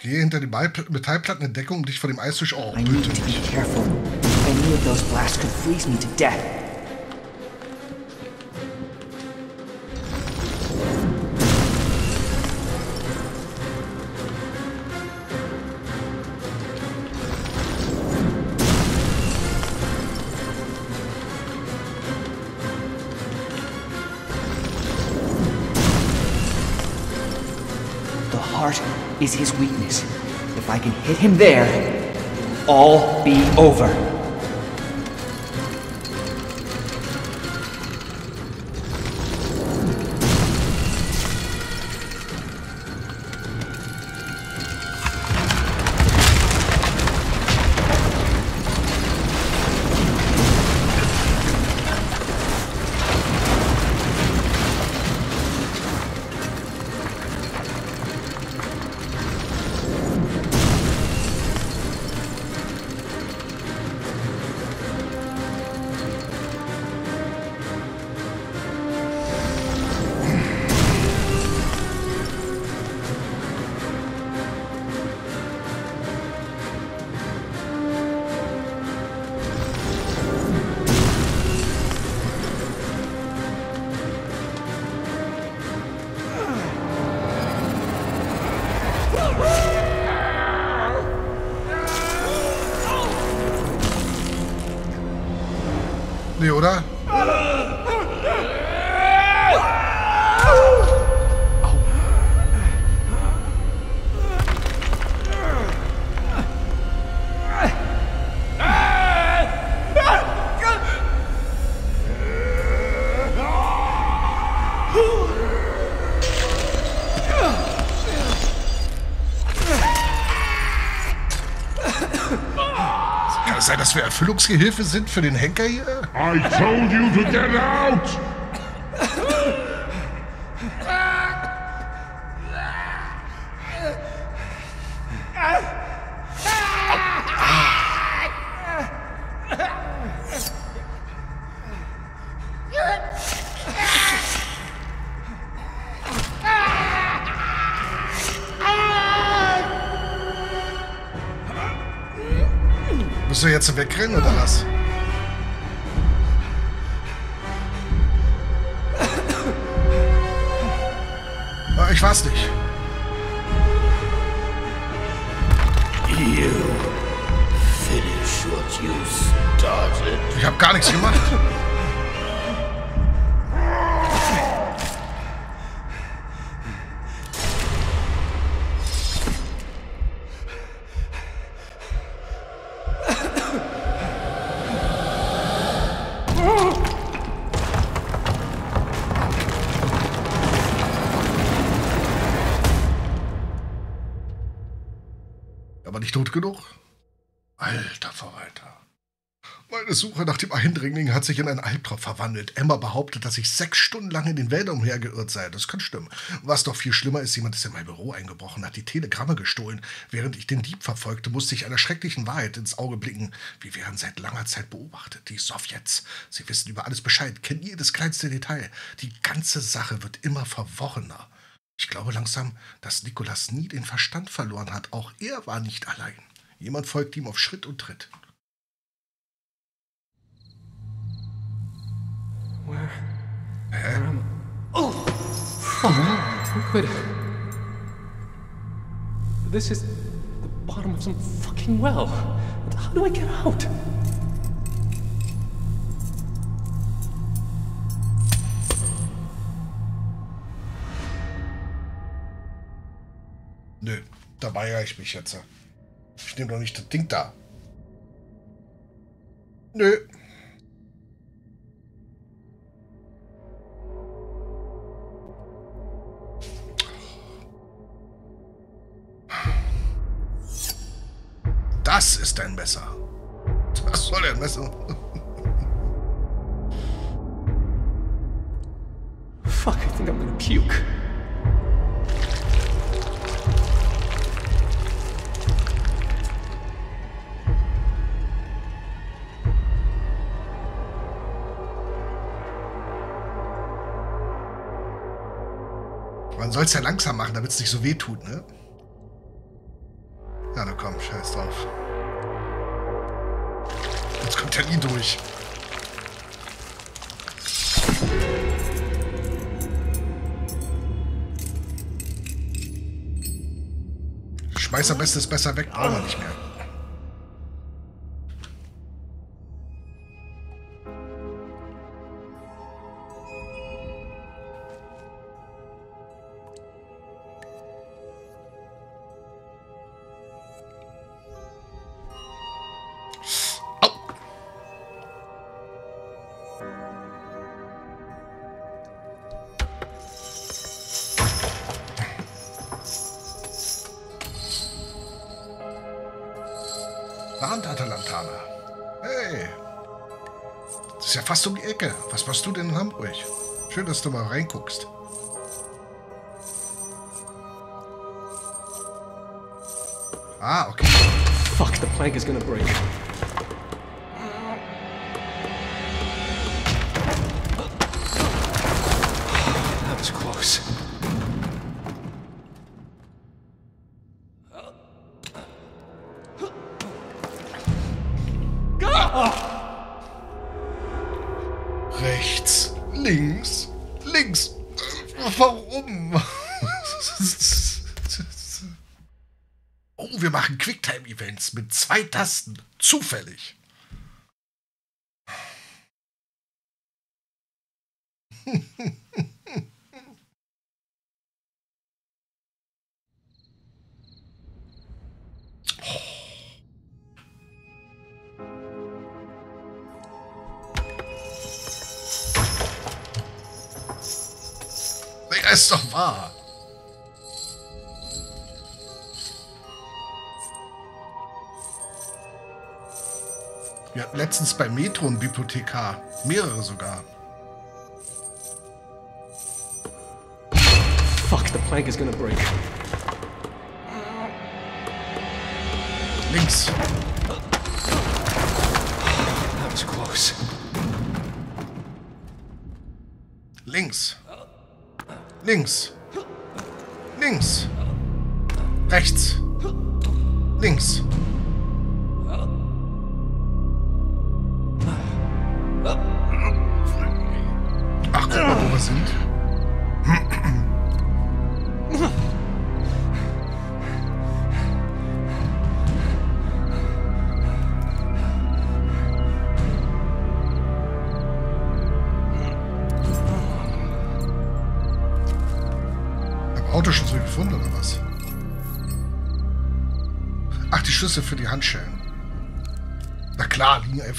Gehe hinter die Metallplatten in Deckung, um dich vor dem Eisfisch... Oh, I need to be careful. Any of those blasts could freeze me to death. Is his weakness. If I can hit him there, all be over. Erfüllungsgehilfe sind für den Henker hier? I told you to get out! Müssen wir jetzt wegrennen oder was? Ah, Ich weiß nicht. You finish what you started. Ich habe gar nichts gemacht. Suche nach dem Eindringling hat sich in einen Albtraum verwandelt. Emma behauptet, dass ich sechs Stunden lang in den Wäldern umhergeirrt sei. Das kann stimmen. Was doch viel schlimmer ist, jemand ist in mein Büro eingebrochen, hat die Telegramme gestohlen. Während ich den Dieb verfolgte, musste ich einer schrecklichen Wahrheit ins Auge blicken. Wir werden seit langer Zeit beobachtet. Die Sowjets. Sie wissen über alles Bescheid, kennen jedes kleinste Detail. Die ganze Sache wird immer verworrener. Ich glaube langsam, dass Nikolas nie den Verstand verloren hat. Auch er war nicht allein. Jemand folgt ihm auf Schritt und Tritt. Where? Where am I? Oh! This is the bottom of some fucking well. How do I get out? Nö, da weigere ich mich jetzt. Ich nehme doch nicht das Ding da. Nö. Messer. Das soll ein Messer. Fuck, I think I'm gonna puke. Man soll es ja langsam machen, damit es nicht so weh tut, ne? Er nie durch. Schmeiß am besten ist besser weg, brauchen wir nicht mehr. Schön, dass du mal reinguckst. Ah, okay. Fuck, the plank is gonna break. That was close. Mit zwei Tasten. Zufällig. Letztens bei Metro einen Bibliothekar. Mehrere sogar. Fuck, the plank is gonna break. Links. That was close. Links. Links. Links. Rechts. Links.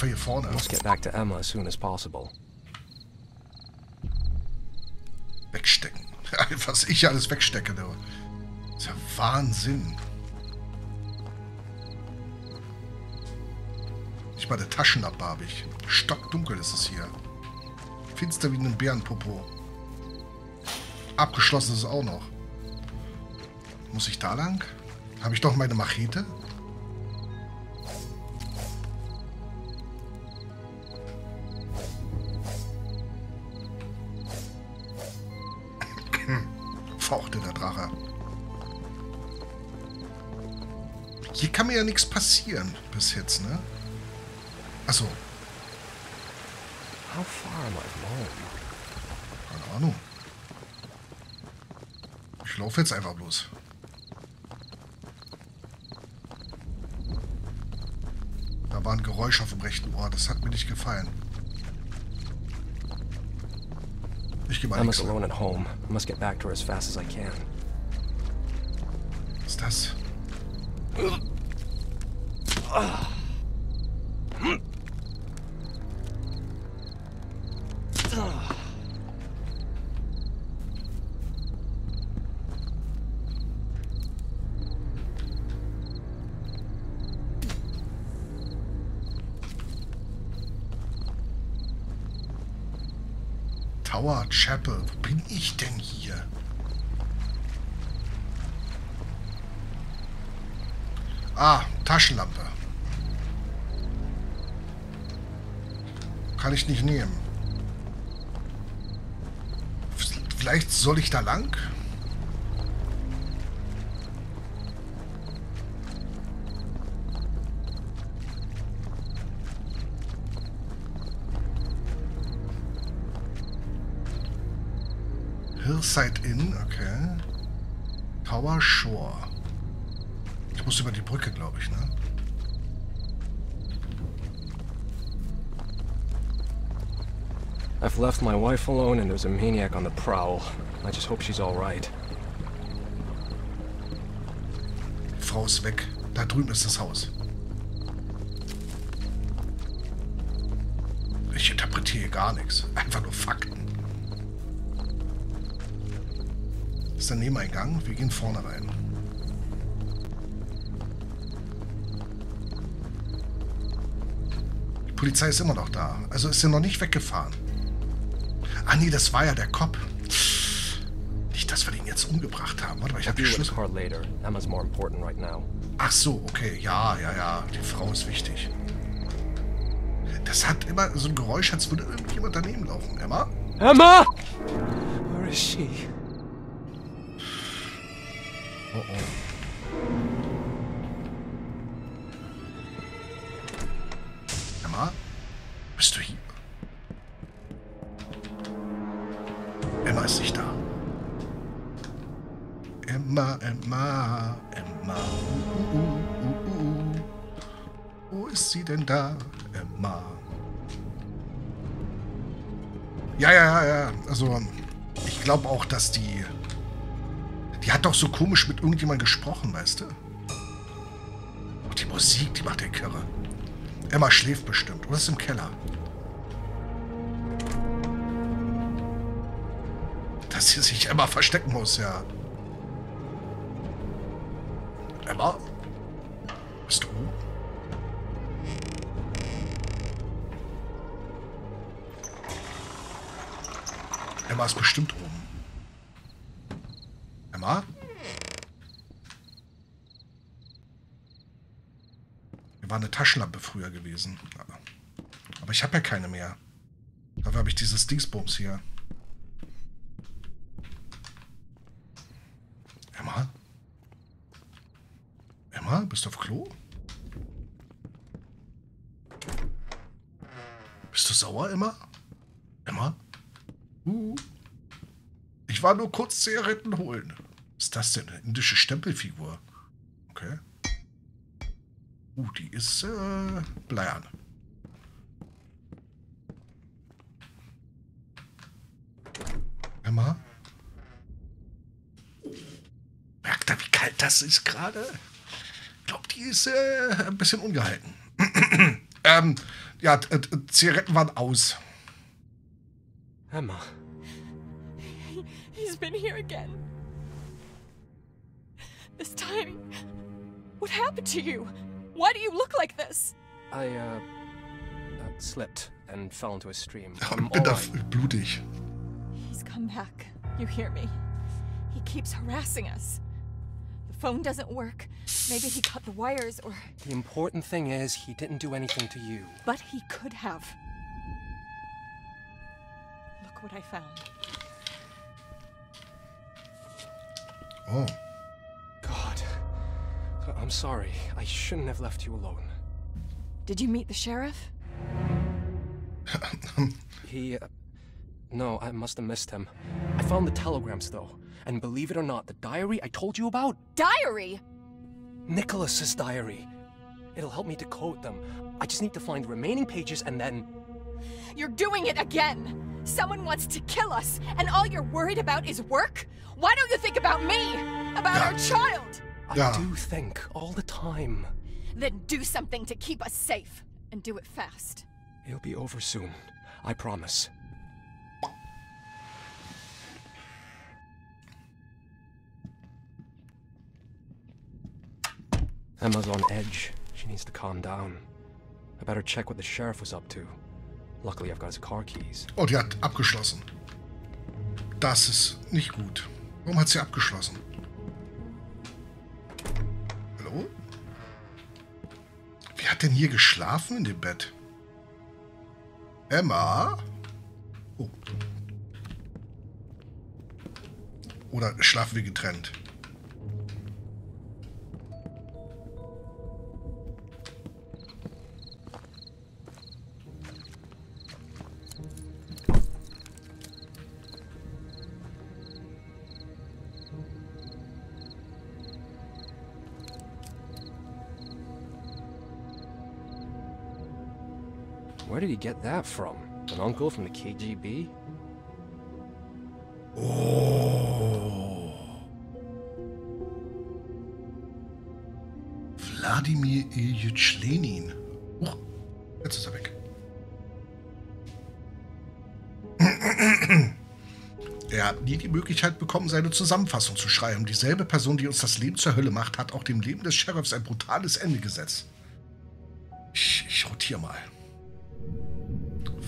Einfach hier vorne. Let's get back to Emma as soon as possible. Wegstecken. Was ich alles wegstecke, du. Das ist ja Wahnsinn. Nicht mal eine Taschenlampe habe ich. Stockdunkel ist es hier. Finster wie ein Bärenpopo. Abgeschlossen ist es auch noch. Muss ich da lang? Habe ich doch meine Machete? Nichts passieren bis jetzt, ne? Achso, How far am I from keine Ahnung. Ich laufe jetzt einfach bloß. Da war ein Geräusch auf dem rechten Ohr, das hat mir nicht gefallen. Ich gehe mal nichts. alone at home. I must get back to her as fast as I can. Tower Chapel. Wo bin ich denn hier? Ah, Taschenlampe. Kann ich nicht nehmen. Vielleicht soll ich da lang? Hillside Inn, okay. Tower Shore. Ich muss über die Brücke, glaube ich, ne? I've left my wife alone and there's a maniac on the prowl. I just hope she's alright. Frau ist weg. Da drüben ist das Haus. Ich interpretiere gar nichts. Einfach nur Fakten. Das ist der Nebeneingang. Wir gehen vorne rein. Die Polizei ist immer noch da. Also ist sie noch nicht weggefahren. Ah nee, das war ja der Cop. Nicht, dass wir den jetzt umgebracht haben. Warte mal, ich habe die Schlüssel. car later. Emma's more important right now. Ach so, okay. Ja, ja, ja. Die Frau ist wichtig. Das hat immer so ein Geräusch, als würde irgendjemand daneben laufen. Emma? Emma! Where is she? Oh oh. Denn da? Emma. Ja, ja, ja, ja. Also, ich glaube auch, dass die. Die hat doch so komisch mit irgendjemand gesprochen, weißt du? Und die Musik, die macht den Kirre. Emma schläft bestimmt. Oder ist im Keller. Dass hier sich Emma verstecken muss, ja. Emma? Emma ist bestimmt oben. Emma? Hier war eine Taschenlampe früher gewesen. Aber ich habe ja keine mehr. Dafür habe ich dieses Dingsbums hier. Emma? Emma, bist du auf Klo? Bist du sauer, Emma? Emma? Uh. Ich war nur kurz Zigaretten holen. Was ist das denn? Eine indische Stempelfigur. Okay. Uh, die ist äh, bleiern. Emma? Merkt ihr, wie kalt das ist gerade? Ich glaube, die ist äh, ein bisschen ungehalten. ähm, ja, Zigaretten waren aus. Emma. He's been here again. This time. What happened to you? Why do you look like this? I, uh, uh, slipped and fell into a stream. I'm bin da blutig. He's come back. You hear me? He keeps harassing us. The phone doesn't work. Maybe he cut the wires, or. The important thing is he didn't do anything to you. But he could have. Look what I found. Oh. God. I'm sorry. I shouldn't have left you alone. Did you meet the sheriff? He. Uh, no, I must have missed him. I found the telegrams, though. And believe it or not, the diary I told you about? Diary! Nicholas's diary. It'll help me decode them. I just need to find the remaining pages and then. You're doing it again! Someone wants to kill us, and all you're worried about is work? Why don't you think about me? About our child? I Yeah. do think all the time. Then do something to keep us safe, and do it fast. It'll be over soon. I promise. Emma's on edge. She needs to calm down. I better check what the sheriff was up to. Luckily, I've got his car keys. Oh, die hat abgeschlossen. Das ist nicht gut. Warum hat sie abgeschlossen? Hallo? Wer hat denn hier geschlafen in dem Bett? Emma? Oh. Oder schlafen wir getrennt? Where did he get that from? An uncle from the KGB? Oh. Wladimir Ilyich Lenin. Huch, jetzt ist er weg. Er hat nie die Möglichkeit bekommen, seine Zusammenfassung zu schreiben. Dieselbe Person, die uns das Leben zur Hölle macht, hat auch dem Leben des Sheriffs ein brutales Ende gesetzt. Ich, ich rotiere mal.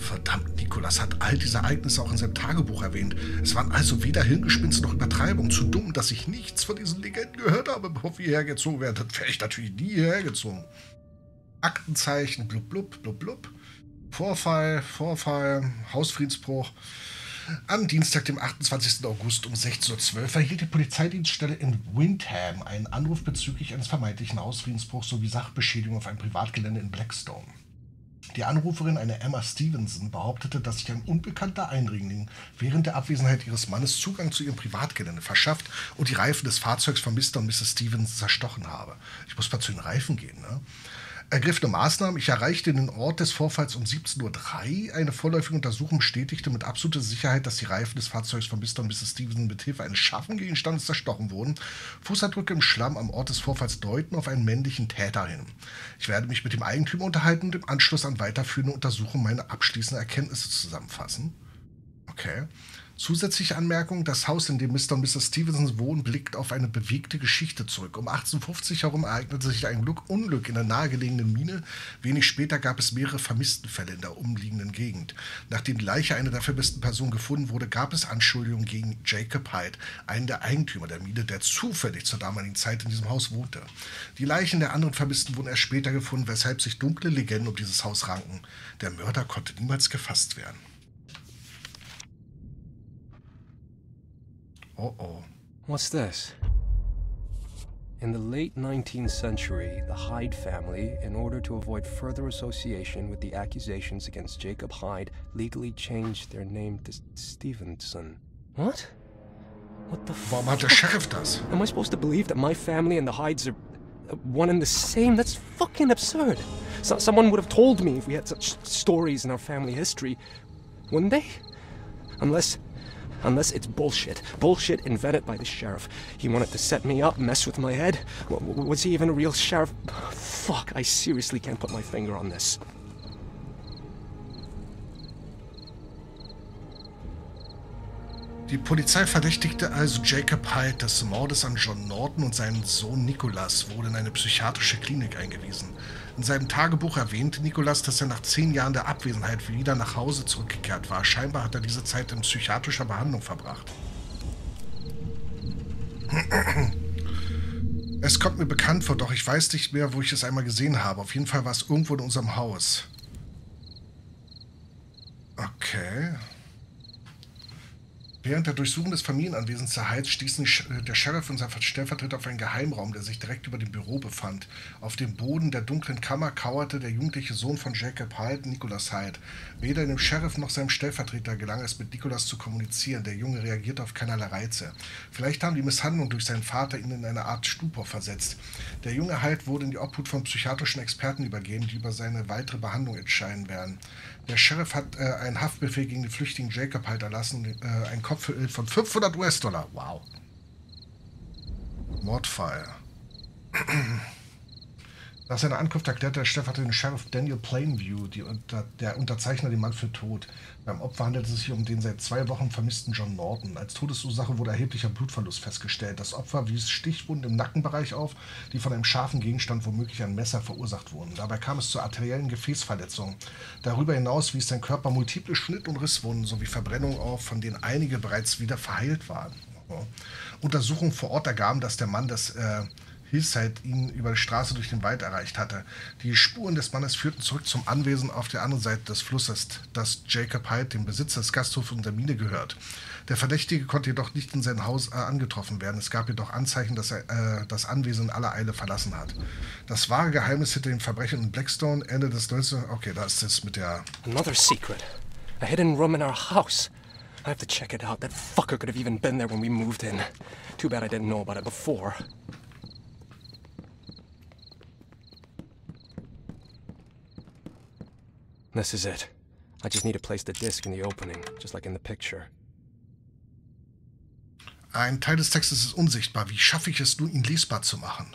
Verdammt, Nikolas hat all diese Ereignisse auch in seinem Tagebuch erwähnt. Es waren also weder Hirngespinste noch Übertreibung. Zu dumm, dass ich nichts von diesen Legenden gehört habe, bevor wir hergezogen werden. Das wäre ich natürlich nie hergezogen. Aktenzeichen, blub, blub, blub, blub. Vorfall, Vorfall, Hausfriedensbruch. Am Dienstag, dem 28. August um 16.12 Uhr erhielt die Polizeidienststelle in Windham einen Anruf bezüglich eines vermeintlichen Hausfriedensbruchs sowie Sachbeschädigung auf einem Privatgelände in Blackstone. Die Anruferin, eine Emma Stevenson, behauptete, dass sich ein unbekannter Eindringling während der Abwesenheit ihres Mannes Zugang zu ihrem Privatgelände verschafft und die Reifen des Fahrzeugs von Mr. und Mrs. Stevenson zerstochen habe. Ich muss mal zu den Reifen gehen, ne? Ergriffene Maßnahmen. Ich erreichte den Ort des Vorfalls um 17.03 Uhr. Eine vorläufige Untersuchung bestätigte mit absoluter Sicherheit, dass die Reifen des Fahrzeugs von Mr. und Mrs. Stevenson mit Hilfe eines scharfen Gegenstandes zerstochen wurden. Fußabdrücke im Schlamm am Ort des Vorfalls deuten auf einen männlichen Täter hin. Ich werde mich mit dem Eigentümer unterhalten und im Anschluss an weiterführende Untersuchungen meine abschließenden Erkenntnisse zusammenfassen. Okay. Zusätzliche Anmerkung, das Haus, in dem Mr. und Mrs. Stevenson wohnen, blickt auf eine bewegte Geschichte zurück. Um 1850 herum ereignete sich ein Unglück in der nahegelegenen Mine. Wenig später gab es mehrere Vermisstenfälle in der umliegenden Gegend. Nachdem die Leiche einer der vermissten Personen gefunden wurde, gab es Anschuldigungen gegen Jacob Hyde, einen der Eigentümer der Mine, der zufällig zur damaligen Zeit in diesem Haus wohnte. Die Leichen der anderen Vermissten wurden erst später gefunden, weshalb sich dunkle Legenden um dieses Haus ranken. Der Mörder konnte niemals gefasst werden. Oh oh. What's this? In the late 19th century, the Hyde family, in order to avoid further association with the accusations against Jacob Hyde, legally changed their name to Stevenson. What? What the Warum hat der fuck? Sheriff das? Am I supposed to believe that my family and the Hydes are uh, one and the same? That's fucking absurd. So- someone would have told me if we had such stories in our family history, wouldn't they? Unless. Unless it's bullshit. Bullshit invented by the sheriff. He wanted to set me up, mess with my head. W- was he even a real sheriff? Fuck, I seriously can't put my finger on this. Die Polizei verdächtigte also Jacob Hyde des Mordes an John Norton und seinen Sohn Nicholas wurde in eine psychiatrische Klinik eingewiesen. In seinem Tagebuch erwähnte Nicholas, dass er nach zehn Jahren der Abwesenheit wieder nach Hause zurückgekehrt war. Scheinbar hat er diese Zeit in psychiatrischer Behandlung verbracht. Es kommt mir bekannt vor, doch ich weiß nicht mehr, wo ich es einmal gesehen habe. Auf jeden Fall war es irgendwo in unserem Haus. Okay. Während der Durchsuchung des Familienanwesens der Heights stießen Sch- der Sheriff und sein Stellvertreter auf einen Geheimraum, der sich direkt über dem Büro befand. Auf dem Boden der dunklen Kammer kauerte der jugendliche Sohn von Jacob Hyde, Nicholas Hyde. Weder dem Sheriff noch seinem Stellvertreter gelang es, mit Nicholas zu kommunizieren. Der Junge reagierte auf keinerlei Reize. Vielleicht haben die Misshandlungen durch seinen Vater ihn in eine Art Stupor versetzt. Der junge Hyde wurde in die Obhut von psychiatrischen Experten übergeben, die über seine weitere Behandlung entscheiden werden. Der Sheriff hat äh, einen Haftbefehl gegen den flüchtigen Jacob halt erlassen, äh, ein Kopfgeld von 500 US-Dollar. Wow. Mordfall. Nach seiner Ankunft erklärte der stellvertretende Sheriff Daniel Plainview, unter, der Unterzeichner, den Mann für tot. Beim Opfer handelt es sich um den seit zwei Wochen vermissten John Norton. Als Todesursache wurde erheblicher Blutverlust festgestellt. Das Opfer wies Stichwunden im Nackenbereich auf, die von einem scharfen Gegenstand, womöglich ein Messer, verursacht wurden. Dabei kam es zu arteriellen Gefäßverletzungen. Darüber hinaus wies sein Körper multiple Schnitt- und Risswunden sowie Verbrennungen auf, von denen einige bereits wieder verheilt waren. Untersuchungen vor Ort ergaben, dass der Mann das äh, Hillside ihn über die Straße durch den Wald erreicht hatte. Die Spuren des Mannes führten zurück zum Anwesen auf der anderen Seite des Flusses, das Jacob Hyde, dem Besitzer des Gasthofs und der Mine, gehört. Der Verdächtige konnte jedoch nicht in sein Haus äh, angetroffen werden. Es gab jedoch Anzeichen, dass er äh, das Anwesen in aller Eile verlassen hat. Das wahre Geheimnis hinter dem Verbrechen in Blackstone, Ende des 19. Okay, da ist es mit der Another secret. A hidden room in our house. I have to check it out. That fucker could have even been there when we moved in. Too bad I didn't know about it before. This is it. I just need to place the disc in the opening, just like in the picture. Ein Teil des Textes ist unsichtbar. Wie schaffe ich es nun, ihn lesbar zu machen?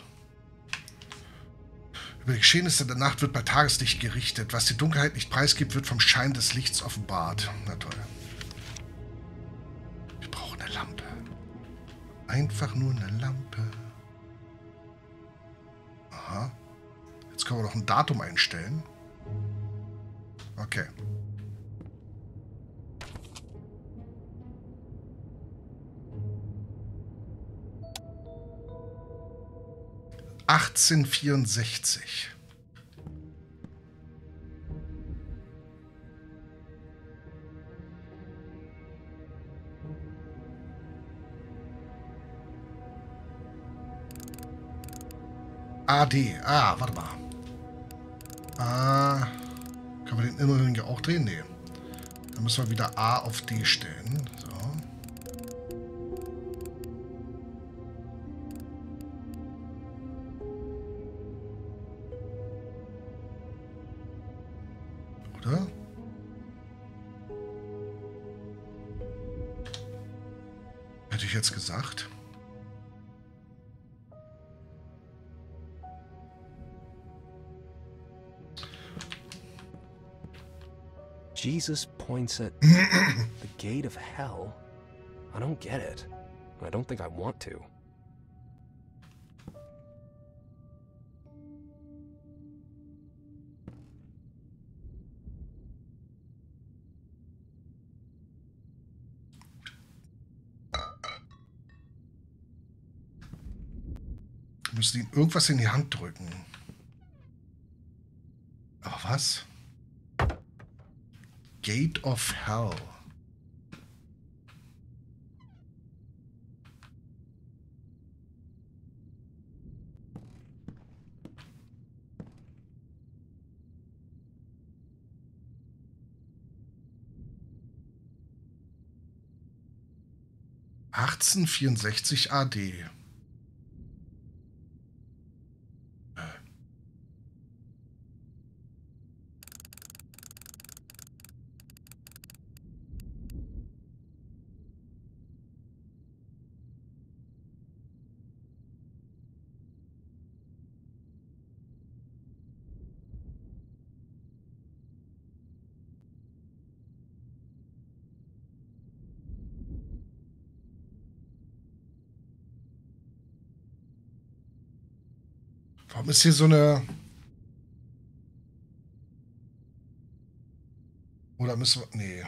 Über die Geschehnisse der Nacht wird bei Tageslicht gerichtet. Was die Dunkelheit nicht preisgibt, wird vom Schein des Lichts offenbart. Na toll. Ich brauche eine Lampe. Einfach nur eine Lampe. Aha. Jetzt können wir noch ein Datum einstellen. Okay. Achtzehnvierundsechzig. AD. Ah, warte mal. Ah, können wir den inneren Ring auch drehen? Nee. Dann müssen wir wieder A auf D stellen. So. Oder? Hätte ich jetzt gesagt. Jesus points at the gate of hell? I don't get it. I don't think I want to. Müssen ihm irgendwas in die Hand drücken. Aber was? Gate of Hell. Achtzehnvierundsechzig AD. Warum ist hier so eine... Oder müssen wir... Nee.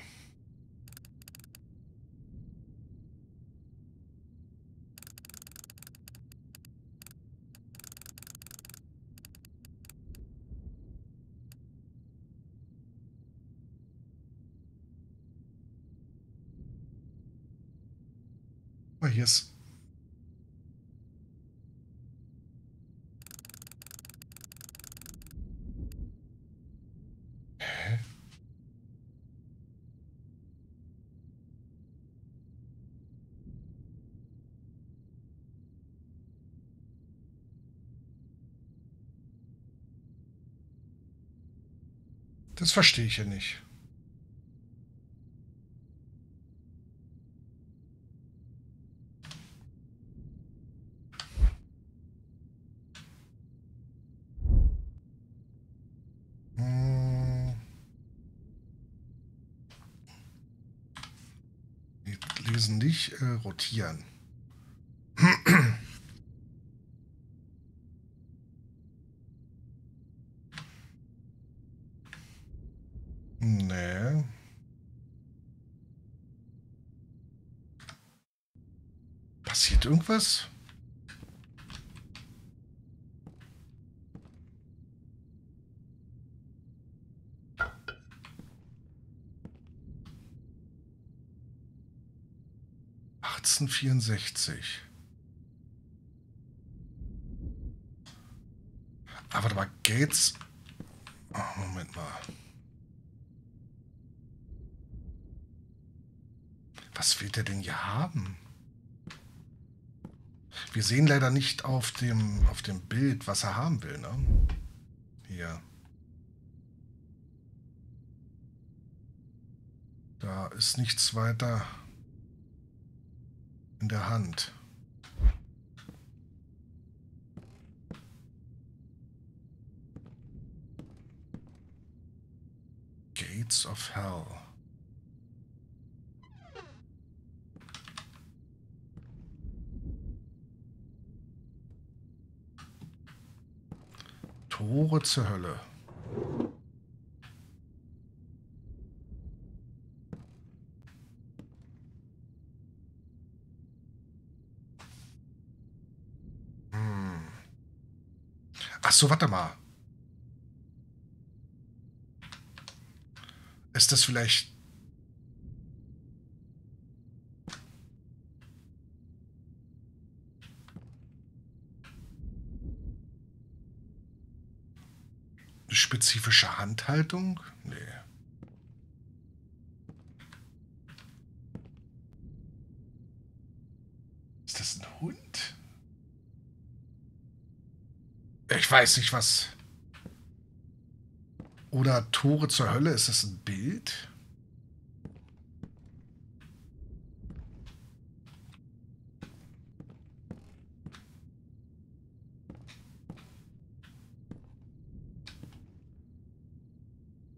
Oh, hier ist... Das verstehe ich ja nicht. Hm. Lesen nicht, äh, rotieren. Nee. Passiert irgendwas? Achtzehnvierundsechzig. Aber warte mal, Gates. Oh, Moment mal. Was wird er denn hier haben? Wir sehen leider nicht auf dem, auf dem Bild, was er haben will, ne? Hier. Da ist nichts weiter in der Hand. Gates of Hell. Tore zur Hölle. Hm. Ach so, warte mal. Ist das vielleicht... Eine spezifische Handhaltung? Nee. Ist das ein Hund? Ich weiß nicht, was... Oder Tore zur Hölle, ist das ein Bild?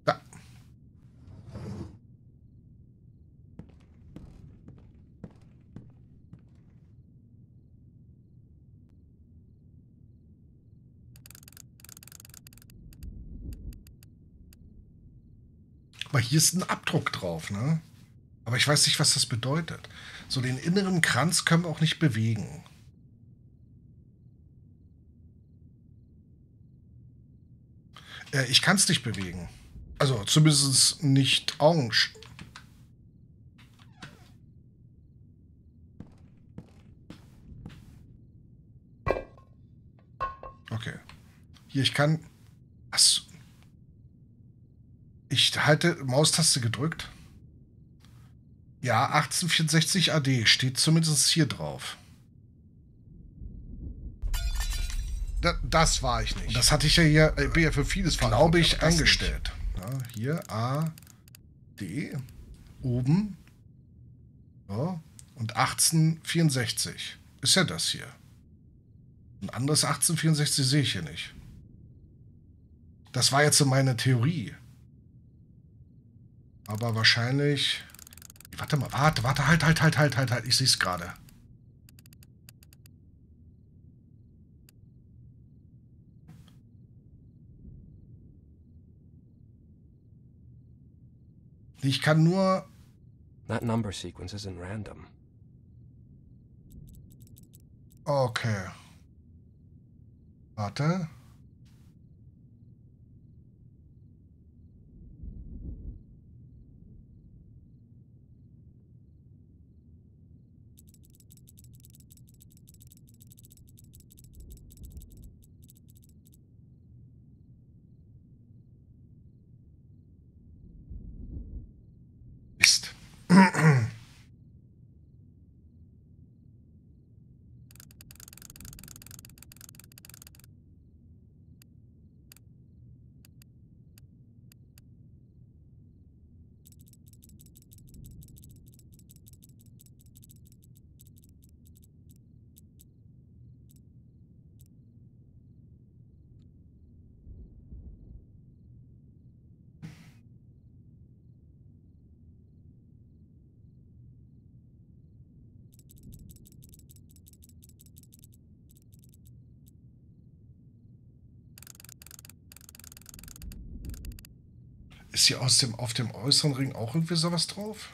Da. Aber hier ist ein Abdruck drauf, ne? Aber ich weiß nicht, was das bedeutet. So den inneren Kranz können wir auch nicht bewegen. Äh, ich kann es nicht bewegen. Also zumindest nicht Augen. Okay. Hier, ich kann. Was? Ich halte Maustaste gedrückt. Ja, 1864 AD steht zumindest hier drauf. Da, das war ich nicht. Das hatte ich ja hier, ich bin ja für vieles glaube ich, eingestellt. Ja, hier A, D, oben. Ja, und 1864. Ist ja das hier. Ein anderes 1864 sehe ich hier nicht. Das war jetzt so meine Theorie. Aber wahrscheinlich. Warte mal, warte, warte, halt, halt, halt, halt, halt, halt. Ich sehe es gerade. Ich kann nur. That number sequence isn't random. Okay. Warte. Ist hier aus dem, auf dem äußeren Ring auch irgendwie sowas drauf?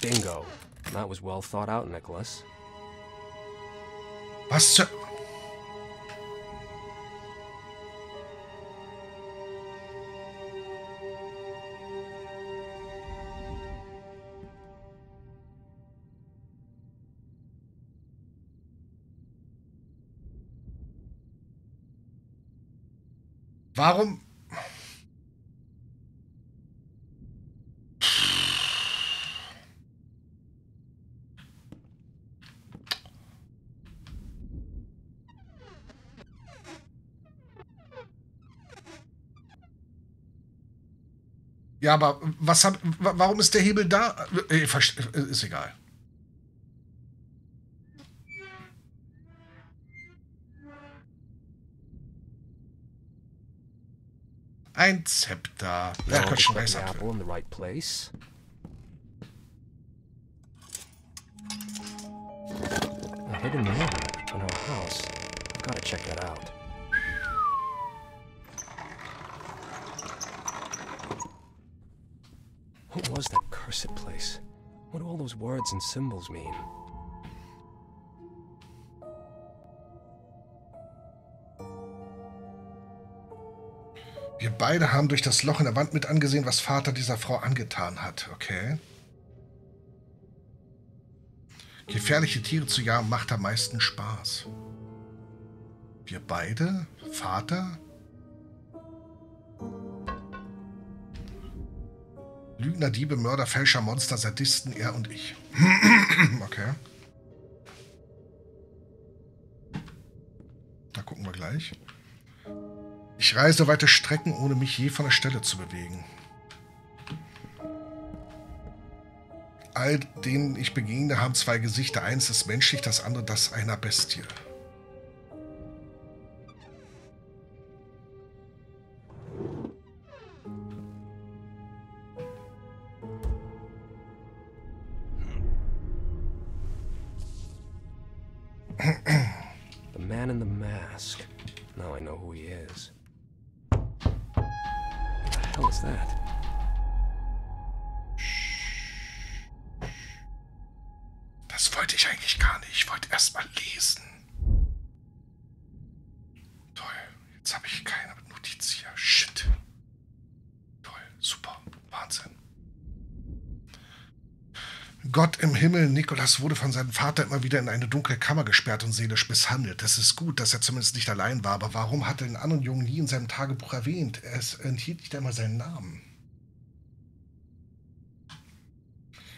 Bingo. That was well thought out, Nicholas. Was zur... Warum? Ja, aber was hat, warum ist der Hebel da? Äh, äh, äh, ist egal. Ein Zepter. Ja, No, Gott, schon weiß the apple in the right place. A hidden room in our house. I've got to check that out. What was that cursed place? What do all those words and symbols mean? Beide haben durch das Loch in der Wand mit angesehen, was Vater dieser Frau angetan hat. Okay. Gefährliche Tiere zu jagen macht am meisten Spaß. Wir beide? Vater? Lügner, Diebe, Mörder, Fälscher, Monster, Sadisten, er und ich. okay. Da gucken wir gleich. Ich reise weite Strecken, ohne mich je von der Stelle zu bewegen. All denen ich begegne, haben zwei Gesichter. Eins ist menschlich, das andere das einer Bestie. Nikolas wurde von seinem Vater immer wieder in eine dunkle Kammer gesperrt und seelisch misshandelt. Es ist gut, dass er zumindest nicht allein war, aber warum hat er den anderen Jungen nie in seinem Tagebuch erwähnt? Es enthielt nicht einmal seinen Namen.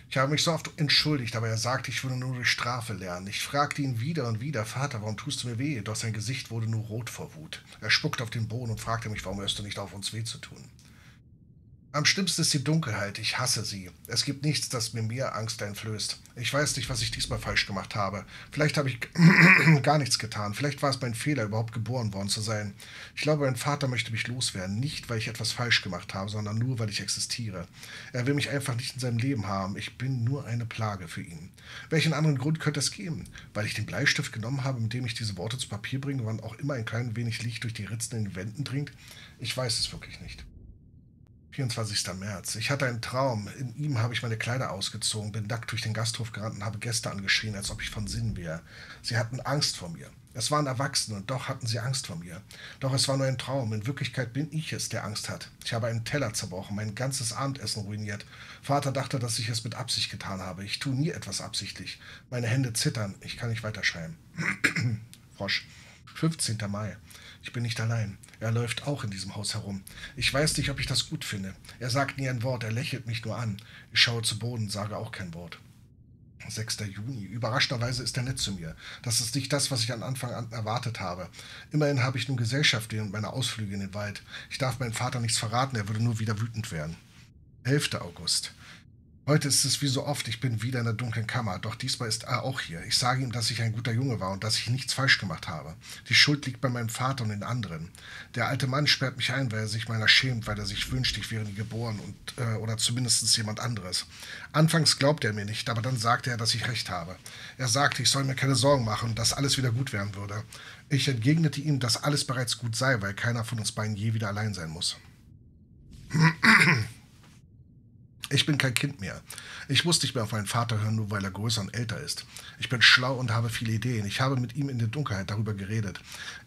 Ich habe mich so oft entschuldigt, aber er sagte, ich würde nur durch Strafe lernen. Ich fragte ihn wieder und wieder, Vater, warum tust du mir weh? Doch sein Gesicht wurde nur rot vor Wut. Er spuckte auf den Boden und fragte mich, warum hörst du nicht auf, uns weh zu tun? Am schlimmsten ist die Dunkelheit. Ich hasse sie. Es gibt nichts, das mir mehr Angst einflößt. Ich weiß nicht, was ich diesmal falsch gemacht habe. Vielleicht habe ich gar nichts getan. Vielleicht war es mein Fehler, überhaupt geboren worden zu sein. Ich glaube, mein Vater möchte mich loswerden. Nicht, weil ich etwas falsch gemacht habe, sondern nur, weil ich existiere. Er will mich einfach nicht in seinem Leben haben. Ich bin nur eine Plage für ihn. Welchen anderen Grund könnte es geben? Weil ich den Bleistift genommen habe, mit dem ich diese Worte zu Papier bringe, wann auch immer ein klein wenig Licht durch die Ritzen in den Wänden dringt? Ich weiß es wirklich nicht. 24. März. Ich hatte einen Traum. In ihm habe ich meine Kleider ausgezogen, bin nackt durch den Gasthof gerannt und habe Gäste angeschrien, als ob ich von Sinn wäre. Sie hatten Angst vor mir. Es waren Erwachsene und doch hatten sie Angst vor mir. Doch es war nur ein Traum. In Wirklichkeit bin ich es, der Angst hat. Ich habe einen Teller zerbrochen, mein ganzes Abendessen ruiniert. Vater dachte, dass ich es mit Absicht getan habe. Ich tue nie etwas absichtlich. Meine Hände zittern. Ich kann nicht weiterschreiben. Frosch. 15. Mai. Ich bin nicht allein. Er läuft auch in diesem Haus herum. Ich weiß nicht, ob ich das gut finde. Er sagt nie ein Wort, er lächelt mich nur an. Ich schaue zu Boden, sage auch kein Wort. 6. Juni. Überraschenderweise ist er nett zu mir. Das ist nicht das, was ich an Anfang an erwartet habe. Immerhin habe ich nun Gesellschaft während meiner Ausflüge in den Wald. Ich darf meinem Vater nichts verraten, er würde nur wieder wütend werden. 11. August. Heute ist es wie so oft, ich bin wieder in der dunklen Kammer, doch diesmal ist er auch hier. Ich sage ihm, dass ich ein guter Junge war und dass ich nichts falsch gemacht habe. Die Schuld liegt bei meinem Vater und den anderen. Der alte Mann sperrt mich ein, weil er sich meiner schämt, weil er sich wünscht, ich wäre nie geboren und äh, oder zumindest jemand anderes. Anfangs glaubt er mir nicht, aber dann sagte er, dass ich recht habe. Er sagte, ich soll mir keine Sorgen machen dass alles wieder gut werden würde. Ich entgegnete ihm, dass alles bereits gut sei, weil keiner von uns beiden je wieder allein sein muss. Ich bin kein Kind mehr. Ich muss nicht mehr auf meinen Vater hören, nur weil er größer und älter ist. Ich bin schlau und habe viele Ideen. Ich habe mit ihm in der Dunkelheit darüber geredet.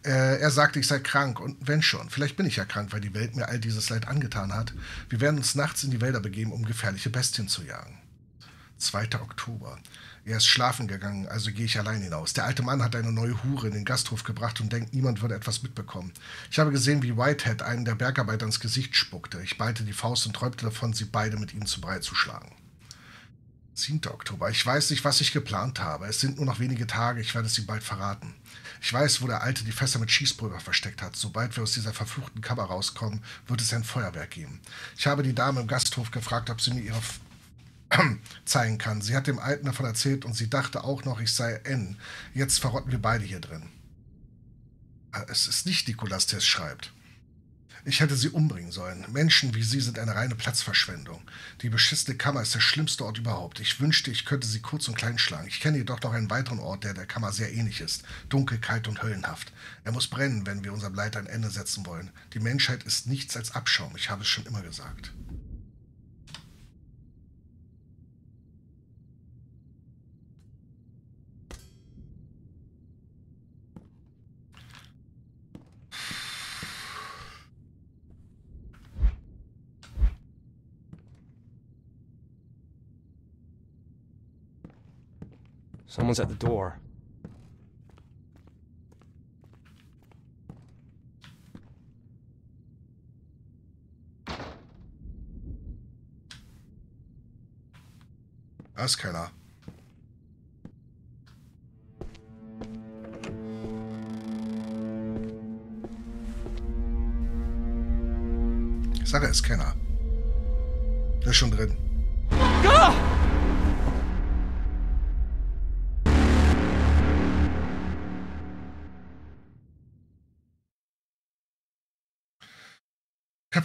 Äh, er sagte, ich sei krank. Und wenn schon, vielleicht bin ich ja krank, weil die Welt mir all dieses Leid angetan hat. Wir werden uns nachts in die Wälder begeben, um gefährliche Bestien zu jagen. 2. Oktober. Er ist schlafen gegangen, also gehe ich allein hinaus. Der alte Mann hat eine neue Hure in den Gasthof gebracht und denkt, niemand würde etwas mitbekommen. Ich habe gesehen, wie Whitehead einen der Bergarbeiter ins Gesicht spuckte. Ich ballte die Faust und träumte davon, sie beide mit ihm zu Brei zu schlagen. 7. Oktober. Ich weiß nicht, was ich geplant habe. Es sind nur noch wenige Tage, ich werde es ihm bald verraten. Ich weiß, wo der Alte die Fässer mit Schießpulver versteckt hat. Sobald wir aus dieser verfluchten Kammer rauskommen, wird es ein Feuerwerk geben. Ich habe die Dame im Gasthof gefragt, ob sie mir ihre zeigen kann. Sie hat dem Alten davon erzählt und sie dachte auch noch, ich sei N. Jetzt verrotten wir beide hier drin. Ah, Es ist nicht Nikolas, der es schreibt. Ich hätte sie umbringen sollen. Menschen wie sie sind eine reine Platzverschwendung. Die beschissene Kammer ist der schlimmste Ort überhaupt. Ich wünschte, ich könnte sie kurz und klein schlagen. Ich kenne jedoch noch einen weiteren Ort, der der Kammer sehr ähnlich ist. Dunkel, kalt und höllenhaft. Er muss brennen, wenn wir unserem Leid ein Ende setzen wollen. Die Menschheit ist nichts als Abschaum. Ich habe es schon immer gesagt. Someone's at the door. Da ist keiner. Ich sage, ist keiner. Der ist schon drin.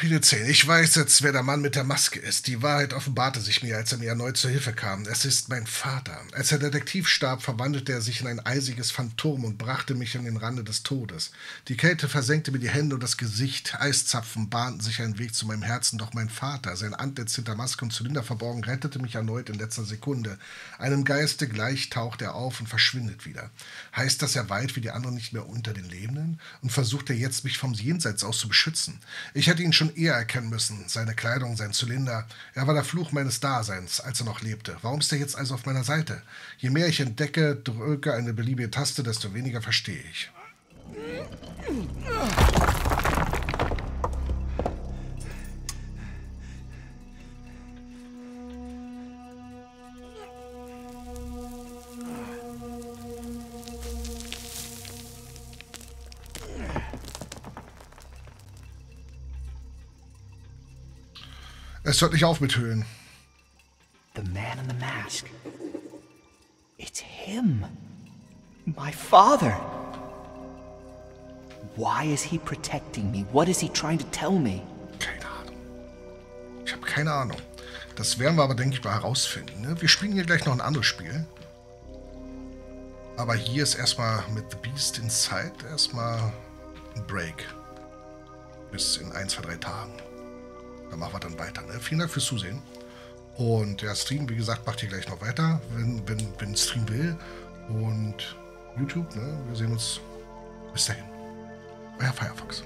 Kapitel 10. Ich weiß jetzt, wer der Mann mit der Maske ist. Die Wahrheit offenbarte sich mir, als er mir erneut zur Hilfe kam. Es ist mein Vater. Als der Detektiv starb, verwandelte er sich in ein eisiges Phantom und brachte mich an den Rande des Todes. Die Kälte versenkte mir die Hände und das Gesicht. Eiszapfen bahnten sich einen Weg zu meinem Herzen, doch mein Vater, sein Antlitz hinter Maske und Zylinder verborgen, rettete mich erneut in letzter Sekunde. Einem Geiste gleich taucht er auf und verschwindet wieder. Heißt das, er weilt wie die anderen nicht mehr unter den Lebenden? Und versucht er jetzt, mich vom Jenseits aus zu beschützen? Ich hätte ihn schon eher erkennen müssen. Seine Kleidung, sein Zylinder. Er war der Fluch meines Daseins, als er noch lebte. Warum ist er jetzt also auf meiner Seite? Je mehr ich entdecke, drücke eine beliebige Taste, desto weniger verstehe ich. Es hört nicht auf mit Höhen. The man in the mask. It's him. My father. Why is he protecting me? What is he trying to tell me? Keine Ahnung. Ich habe keine Ahnung. Das werden wir aber, denke ich, mal herausfinden. Ne? Wir spielen hier gleich noch ein anderes Spiel. Aber hier ist erstmal mit The Beast Inside erstmal ein Break. Bis in ein, zwei, drei Tagen. Dann machen wir dann weiter. Ne? Vielen Dank fürs Zusehen. Und der Stream, wie gesagt, macht hier gleich noch weiter, wenn, wenn, wenn Stream will. Und YouTube, ne? wir sehen uns. Bis dahin. Euer Firefox.